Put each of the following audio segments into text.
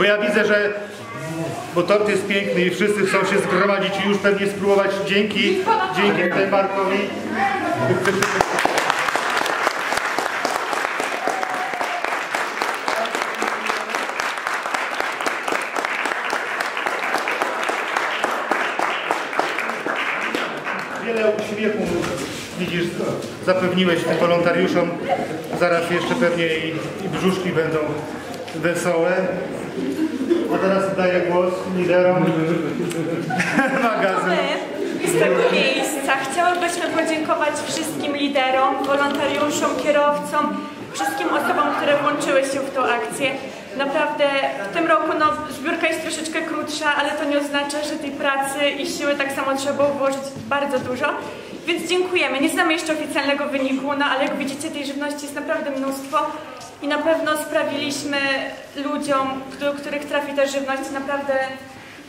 bo ja widzę, że bo tort jest piękny i wszyscy chcą się zgromadzić i już pewnie spróbować dzięki, dzięki Markowi. Wiele uśmiechu widzisz, zapewniłeś tym wolontariuszom. Zaraz jeszcze pewnie i, i brzuszki będą wesołe. Teraz daję głos liderom magazynu. Z tego miejsca chciałybyśmy podziękować wszystkim liderom, wolontariuszom, kierowcom, wszystkim osobom, które włączyły się w tą akcję. Naprawdę w tym roku no, zbiórka jest troszeczkę krótsza, ale to nie oznacza, że tej pracy i siły tak samo trzeba było włożyć bardzo dużo. Więc dziękujemy. Nie znamy jeszcze oficjalnego wyniku, no ale jak widzicie tej żywności jest naprawdę mnóstwo i na pewno sprawiliśmy ludziom, do których trafi ta żywność naprawdę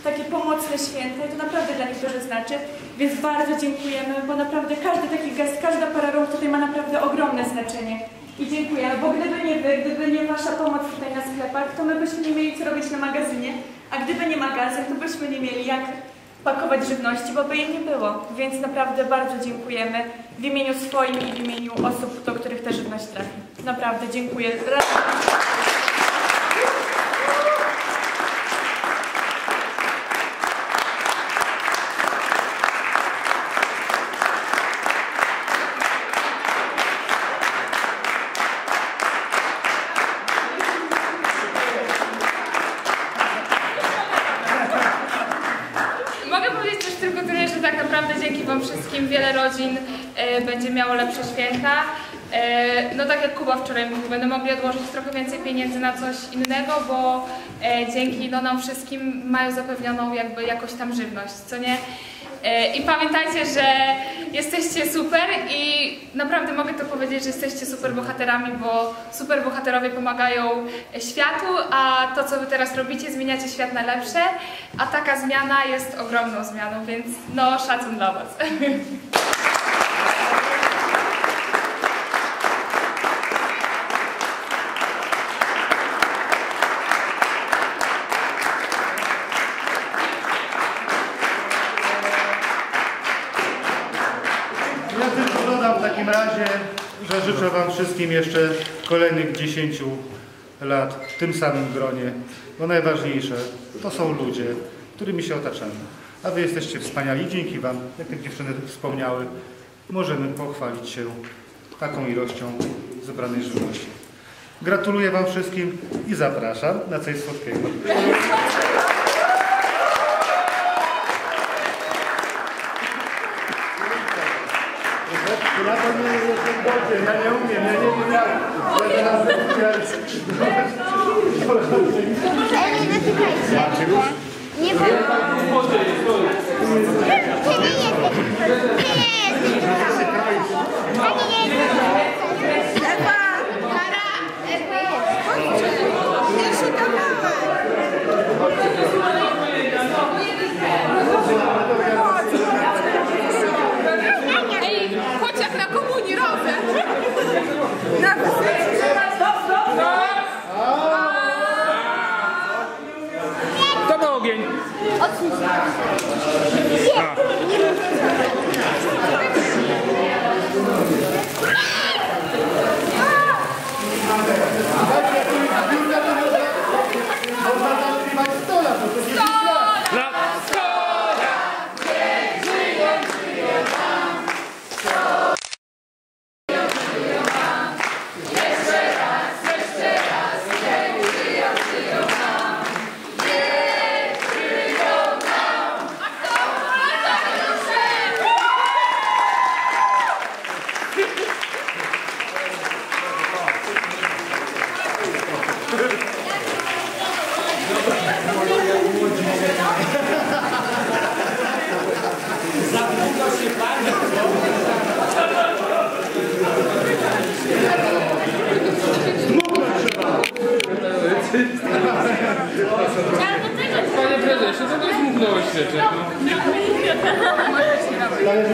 takie pomocne święte i to naprawdę dla nich dużo znaczy, więc bardzo dziękujemy, bo naprawdę każdy taki gest, każda para rąk tutaj ma naprawdę ogromne znaczenie. I dziękujemy, bo gdyby nie wy, gdyby nie wasza pomoc tutaj na sklepach, to my byśmy nie mieli co robić na magazynie, a gdyby nie magazyn, to byśmy nie mieli jak pakować żywności, bo by jej nie było. Więc naprawdę bardzo dziękujemy w imieniu swoim i w imieniu osób, do których ta żywność trafi. Naprawdę dziękuję. Tylko tyle, że tak naprawdę dzięki Wam wszystkim wiele rodzin e, będzie miało lepsze święta. E, no tak jak Kuba wczoraj mówił, będą mogli odłożyć trochę więcej pieniędzy na coś innego, bo e, dzięki no, nam wszystkim mają zapewnioną jakby jakoś tam żywność, co nie? E, I pamiętajcie, że jesteście super i naprawdę mogę to powiedzieć, że jesteście super bohaterami, bo super bohaterowie pomagają światu, a to co wy teraz robicie, zmieniacie świat na lepsze, a taka zmiana jest ogromną zmianą, więc no szacun dla was. w takim razie, że życzę Wam wszystkim jeszcze kolejnych 10 lat w tym samym gronie, bo najważniejsze to są ludzie, którymi się otaczamy. A Wy jesteście wspaniali. Dzięki Wam, jak te dziewczyny wspomniały, możemy pochwalić się taką ilością zebranej żywności. Gratuluję Wam wszystkim i zapraszam na coś słodkiego. Ja to nie jestem dobrze, ja nie umiem, ja nie wiem jak. Ja teraz Ale nie dotykajcie. Nie wolno. Zamknęło świetle. Zależy,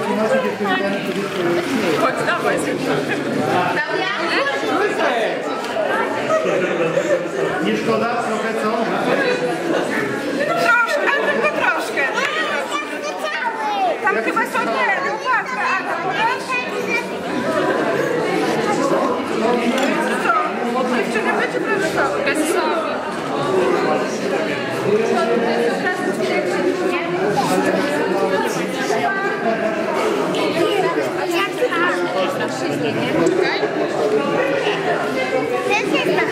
Nie szkoda trochę, co? This is the